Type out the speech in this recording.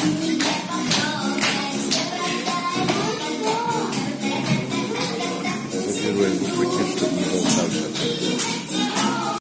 Well, we can't do